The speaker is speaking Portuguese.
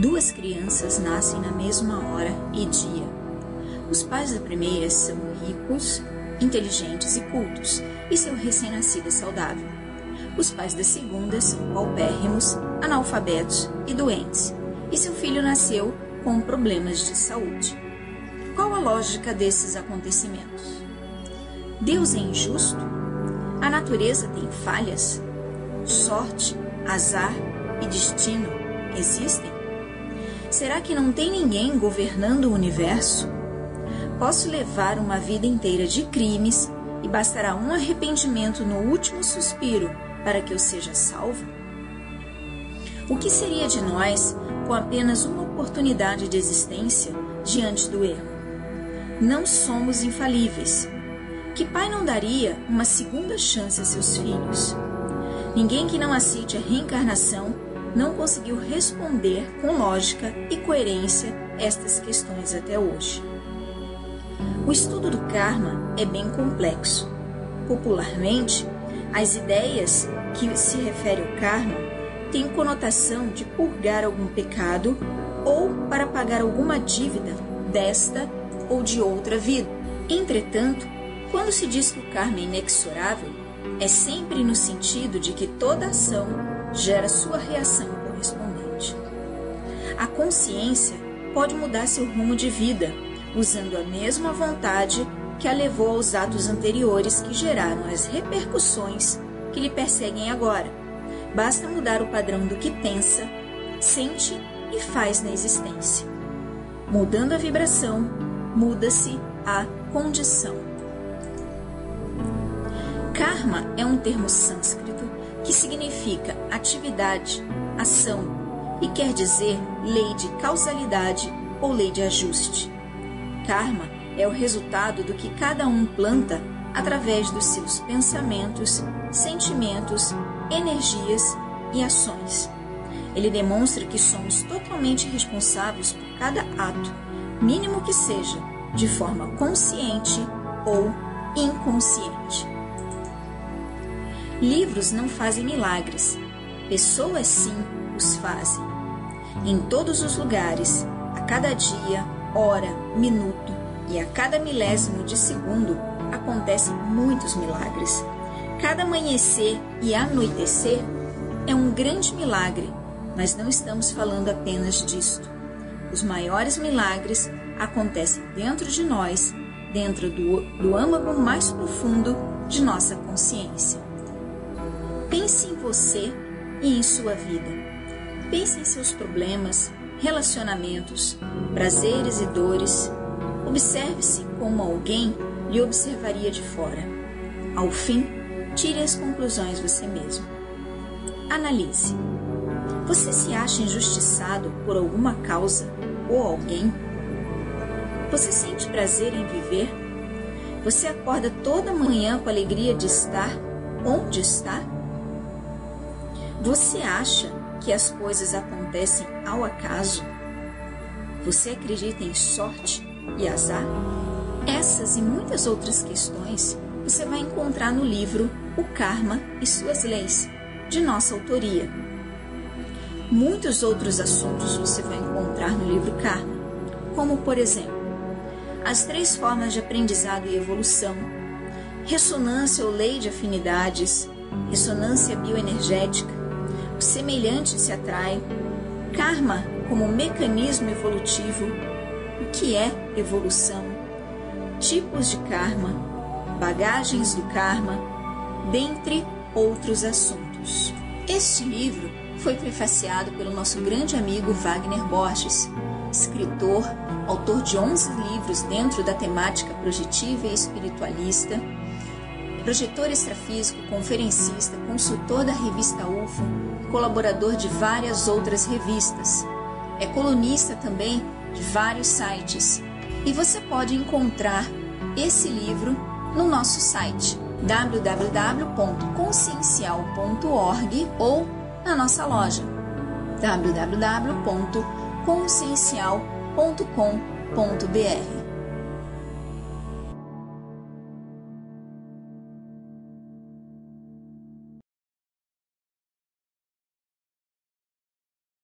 Duas crianças nascem na mesma hora e dia. Os pais da primeira são ricos, inteligentes e cultos, e seu recém-nascido é saudável. Os pais da segunda são paupérrimos, analfabetos e doentes, e seu filho nasceu com problemas de saúde. Qual a lógica desses acontecimentos? Deus é injusto? A natureza tem falhas? Sorte, azar e destino existem? Será que não tem ninguém governando o universo? Posso levar uma vida inteira de crimes e bastará um arrependimento no último suspiro para que eu seja salvo? O que seria de nós com apenas uma oportunidade de existência diante do erro? Não somos infalíveis. Que pai não daria uma segunda chance a seus filhos? Ninguém que não aceite a reencarnação não conseguiu responder com lógica e coerência estas questões até hoje. O estudo do karma é bem complexo. Popularmente, as ideias que se refere ao karma têm conotação de purgar algum pecado ou para pagar alguma dívida desta ou de outra vida. Entretanto, quando se diz que o karma é inexorável, é sempre no sentido de que toda ação gera sua reação correspondente. A consciência pode mudar seu rumo de vida, usando a mesma vontade que a levou aos atos anteriores que geraram as repercussões que lhe perseguem agora. Basta mudar o padrão do que pensa, sente e faz na existência. Mudando a vibração, muda-se a condição. Karma é um termo sânscrito que significa atividade, ação e quer dizer lei de causalidade ou lei de ajuste. Karma é o resultado do que cada um planta através dos seus pensamentos, sentimentos, energias e ações. Ele demonstra que somos totalmente responsáveis por cada ato, mínimo que seja, de forma consciente ou inconsciente. Livros não fazem milagres, pessoas sim os fazem. Em todos os lugares, a cada dia, hora, minuto e a cada milésimo de segundo acontecem muitos milagres. Cada amanhecer e anoitecer é um grande milagre, mas não estamos falando apenas disto. Os maiores milagres acontecem dentro de nós, dentro do, do âmago mais profundo de nossa consciência. Pense em você e em sua vida. Pense em seus problemas, relacionamentos, prazeres e dores. Observe-se como alguém lhe observaria de fora. Ao fim, tire as conclusões você mesmo. Analise. Você se acha injustiçado por alguma causa ou alguém? Você sente prazer em viver? Você acorda toda manhã com a alegria de estar onde está? Você acha que as coisas acontecem ao acaso? Você acredita em sorte e azar? Essas e muitas outras questões você vai encontrar no livro O Karma e Suas Leis, de nossa autoria. Muitos outros assuntos você vai encontrar no livro Karma, como, por exemplo, as três formas de aprendizado e evolução, ressonância ou lei de afinidades, ressonância bioenergética, semelhante se atrai, karma como mecanismo evolutivo, o que é evolução, tipos de karma, bagagens do karma, dentre outros assuntos. Este livro foi prefaciado pelo nosso grande amigo Wagner Borges, escritor, autor de 11 livros dentro da temática projetiva e espiritualista, projetor extrafísico, conferencista, consultor da revista UFO, colaborador de várias outras revistas. É colunista também de vários sites. E você pode encontrar esse livro no nosso site www.consciencial.org ou na nossa loja www.consciencial.com.br.